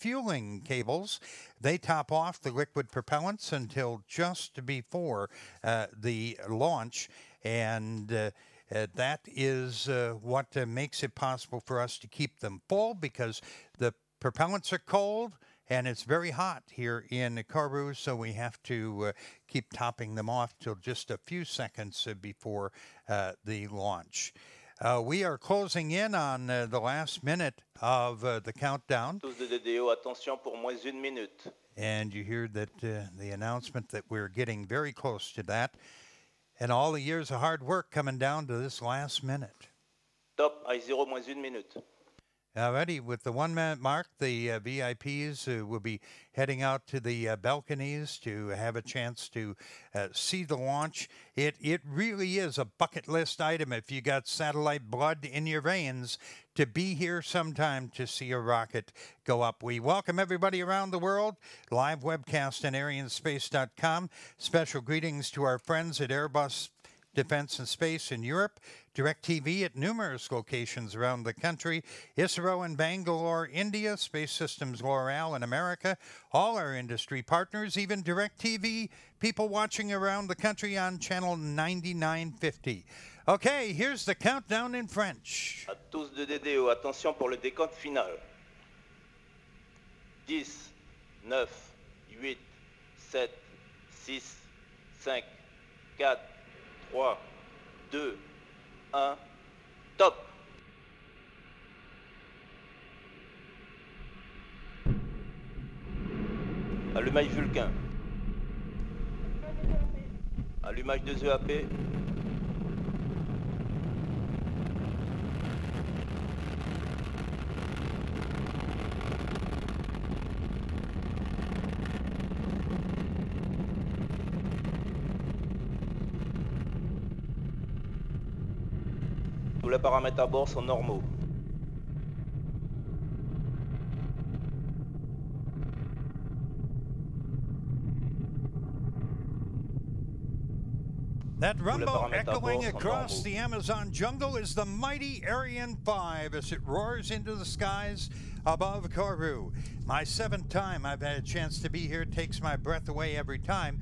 refueling cables. They top off the liquid propellants until just before uh, the launch. And uh, uh, that is uh, what uh, makes it possible for us to keep them full because the propellants are cold and it's very hot here in Kourou, so we have to uh, keep topping them off till just a few seconds uh, before uh, the launch. Uh, we are closing in on uh, the last minute of uh, the countdown. And you hear that the announcement that we're getting very close to that. And all the years of hard work coming down to this last minute. Top, à 0 moins une minute. Alrighty, with the one minute mark, the uh, VIPs uh, will be heading out to the uh, balconies to have a chance to uh, see the launch. It it really is a bucket list item if you got satellite blood in your veins to be here sometime to see a rocket go up. We welcome everybody around the world. Live webcast at arianespace.com. Special greetings to our friends at Airbus Defense and Space in Europe, DirecTV at numerous locations around the country, ISRO in Bangalore, India, Space Systems Loral in America, all our industry partners, even DirecTV, people watching around the country on channel 9950. Okay, here's the countdown in French. À tous de DDO, attention pour le décompte final. 10, 9, 8, 7, 6, 5, 4, 3, 2, 1, top Allumage Vulcain. Allumage 2 EAP. Tous les paramètres à bord sont normaux. That rumble echoing across the Amazon jungle is the mighty Ariane 5 as it roars into the skies above Kourou. My seventh time I've had a chance to be here takes my breath away every time.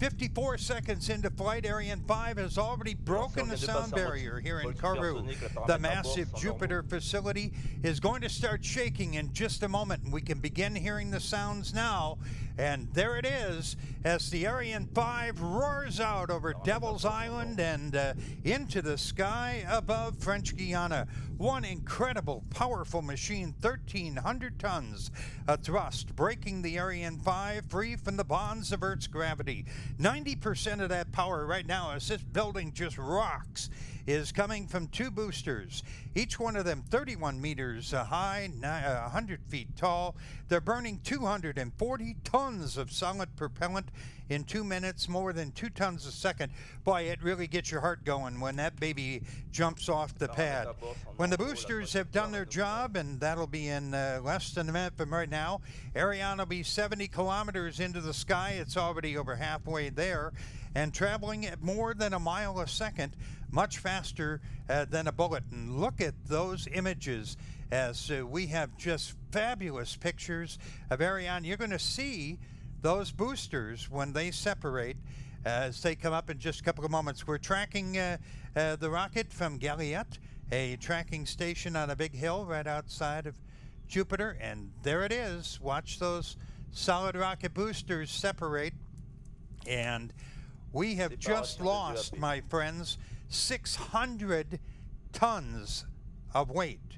54 seconds into flight, Ariane 5 has already broken the sound barrier here in Kourou. The massive Jupiter facility is going to start shaking in just a moment, and we can begin hearing the sounds now. And there it is as the Ariane 5 roars out over Devil's Island and uh, into the sky above French Guiana. One incredible, powerful machine, 1,300 tons of thrust, breaking the Ariane 5 free from the bonds of Earth's gravity. 90% of that power right now, as this building just rocks, is coming from two boosters, each one of them 31 meters high, 100 feet tall. They're burning 240 tons of solid propellant in two minutes, more than two tons a second. Boy, it really gets your heart going when that baby jumps off the pad. When the boosters have done their job, and that'll be in uh, less than a minute from right now, Ariane will be 70 kilometers into the sky. It's already over halfway there and traveling at more than a mile a second, much faster uh, than a bullet. And look at those images as uh, we have just fabulous pictures of Ariane. You're going to see those boosters when they separate as they come up in just a couple of moments. We're tracking uh, uh the rocket from Galliot, a tracking station on a big hill right outside of Jupiter, and there it is. Watch those solid rocket boosters separate and we have just lost, my friends, 600 tons of weight.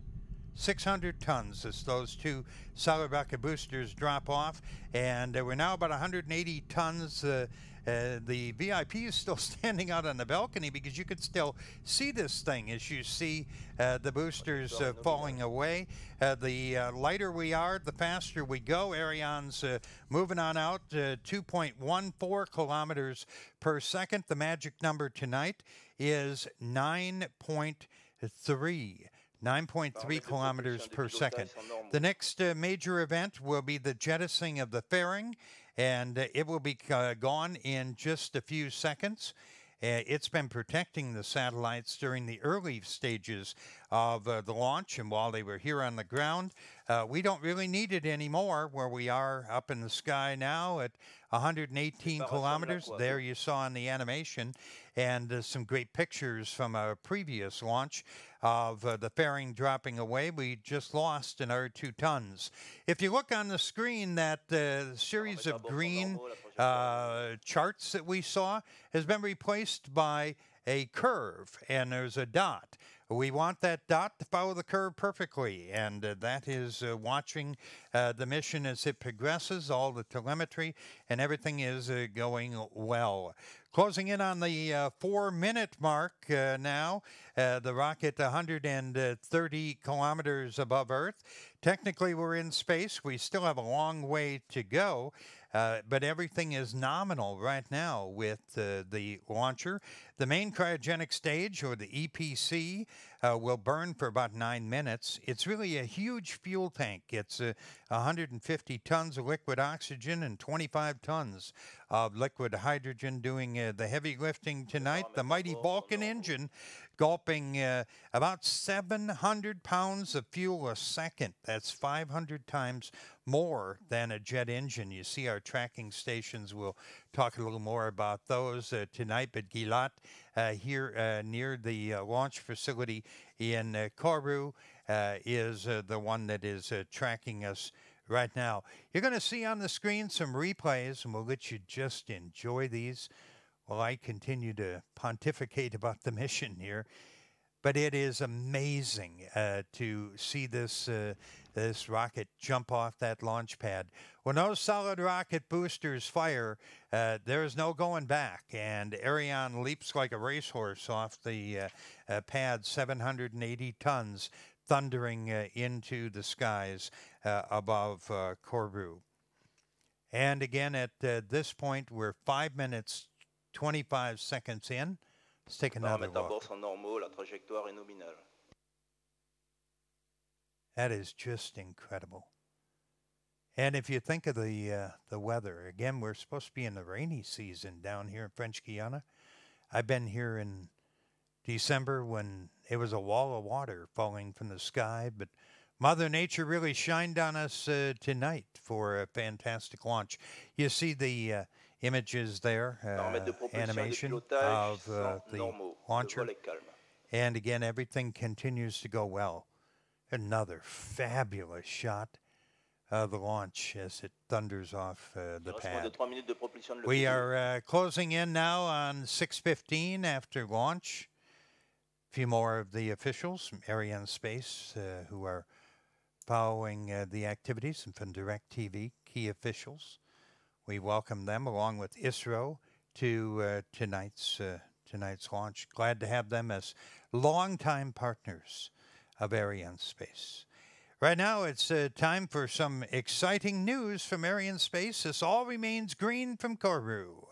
600 tons as those two rocket boosters drop off. And uh, we're now about 180 tons uh, uh, the VIP is still standing out on the balcony because you could still see this thing as you see uh, the boosters uh, falling away. Uh, the lighter we are, the faster we go. Ariane's moving on out 2.14 kilometers per second. The magic number tonight is 9.3. 9.3 kilometers per second. The next uh, major event will be the jettisoning of the fairing, and uh, it will be uh, gone in just a few seconds. Uh, it's been protecting the satellites during the early stages of uh, the launch and while they were here on the ground. Uh, we don't really need it anymore where we are up in the sky now at 118 kilometers. There you saw in the animation and uh, some great pictures from a previous launch of uh, the fairing dropping away. We just lost another two tons. If you look on the screen, that uh, series of green uh, charts that we saw has been replaced by a curve, and there's a dot. We want that dot to follow the curve perfectly, and uh, that is uh, watching uh, the mission as it progresses, all the telemetry, and everything is uh, going well. Closing in on the uh, four minute mark uh, now, the rocket 130 kilometers above Earth. Technically, we're in space. We still have a long way to go. But everything is nominal right now with the launcher. The main cryogenic stage, or the EPC, uh, will burn for about nine minutes. It's really a huge fuel tank. It's 150 uh, tons of liquid oxygen and 25 tons of liquid hydrogen doing uh, the heavy lifting tonight. The mighty Vulcain engine gulping uh, about 700 pounds of fuel a second. That's 500 times more than a jet engine. You see our tracking stations. We'll talk a little more about those uh, tonight. But Gilat here uh, near the uh, launch facility in uh, uh, is the one that is tracking us right now. You're going to see on the screen some replays, and we'll let you just enjoy these while I continue to pontificate about the mission here. But it is amazing uh, to see this uh, this rocket jump off that launch pad. When those solid rocket boosters fire, uh, there is no going back, and Ariane leaps like a racehorse off the uh, uh, pad, 780 tons, thundering uh, into the skies above Kourou. And again, at this point, we're five minutes 25 seconds in. Let's take another look. That is just incredible. And if you think of the uh, the weather, again, we're supposed to be in the rainy season down here in French Guiana. I've been here in December when it was a wall of water falling from the sky, but Mother Nature really shined on us uh, tonight for a fantastic launch. You see the uh, images there, uh, animation of uh, the launcher. And again, everything continues to go well. Another fabulous shot of the launch as it thunders off uh, the pad. We are uh, closing in now on 6.15 after launch. A few more of the officials from Arianespace uh, who are following uh, the activities and from DirecTV, key officials. We welcome them along with ISRO to uh, tonight's uh, tonight's launch. Glad to have them as longtime partners of Arianespace. Right now, it's uh, time for some exciting news from Arianespace. This all remains green from Kourou.